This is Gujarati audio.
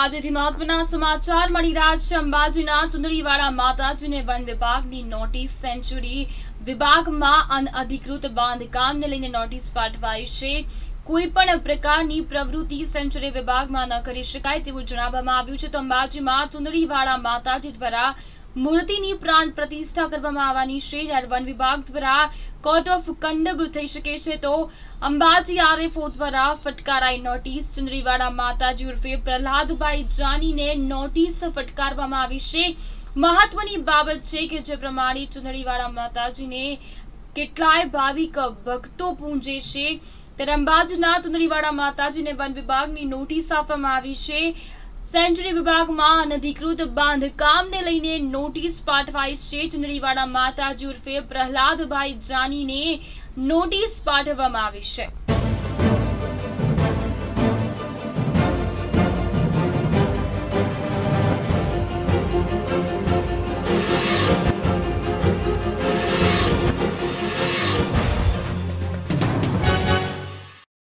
અંબાજીથી મહત્વના સમાચાર મળી રહ્યા છે. અંબાજીના ચુંદડીવાળા માતાજીને વન વિભાગની નોટિસ સેન્ચુરી વિભાગમાં અનઅધિકૃત બાંધકામને લઈને નોટિસ પાઠવાઈ છે. કોઈ પણ પ્રકારની પ્રવૃત્તિ સેન્ચુરી વિભાગમાં ન કરી શકાય તેવું જણાવવામાં આવ્યું છે. તો અંબાજીમાં ચુંદડીવાળા માતાજી દ્વારા મૂર્તિની પ્રાણ પ્રતિષ્ઠા કરવામાં આવવાની છે જ્યારે વન વિભાગ દ્વારા કોર્ટ ઓફ કંડબ થઈ શકે છે તો અંબાજી આરએફઓ દ્વારા ફટકારાઈ નોટિસ. ચંદ્રીવાડા માતાજી ઉર્ફે પ્રહલાદભાઈ જાનીને નોટિસ ફટકારવામાં આવી છે. મહત્વની બાબત છે કે જે પ્રમાણે ચુંદડીવાળા માતાજીને કેટલાય ભાવિક ભક્તો પૂંજે છે. ત્યારે અંબાજીના ચુંદડીવાડા માતાજીને વન વિભાગની નોટિસ આપવામાં આવી છે. સેન્ચુરી વિભાગમાં અનધિકૃત બાંધકામને લઈને નોટિસ પાઠવાઈ છે. ચુંદડીવાડા માતાજી ઉર્ફે પ્રહલાદભાઈ જાનીને નોટિસ પાઠવવામાં આવી છે.